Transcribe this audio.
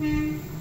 Mm-hmm.